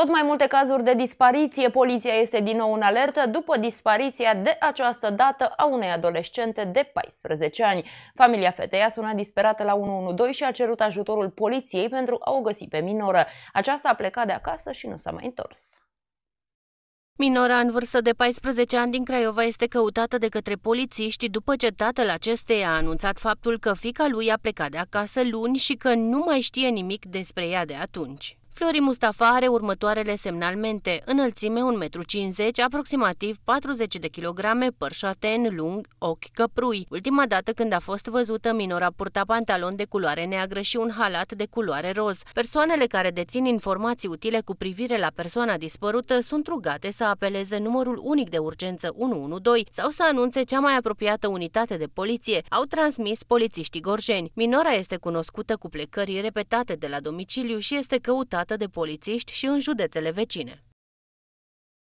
Tot mai multe cazuri de dispariție, poliția este din nou în alertă după dispariția de această dată a unei adolescente de 14 ani. Familia fetei a sunat disperată la 112 și a cerut ajutorul poliției pentru a o găsi pe minoră. Aceasta a plecat de acasă și nu s-a mai întors. Minora în vârstă de 14 ani din Craiova este căutată de către polițiști după ce tatăl acesteia a anunțat faptul că fica lui a plecat de acasă luni și că nu mai știe nimic despre ea de atunci. Flori Mustafa are următoarele semnalmente, înălțime 1,50 m, aproximativ 40 de kilograme, păr șaten, lung, ochi căprui. Ultima dată când a fost văzută, minora purta pantalon de culoare neagră și un halat de culoare roz. Persoanele care dețin informații utile cu privire la persoana dispărută sunt rugate să apeleze numărul unic de urgență 112 sau să anunțe cea mai apropiată unitate de poliție, au transmis polițiștii gorjeni. Minora este cunoscută cu plecări repetate de la domiciliu și este căutată de polițiști și în județele vecine.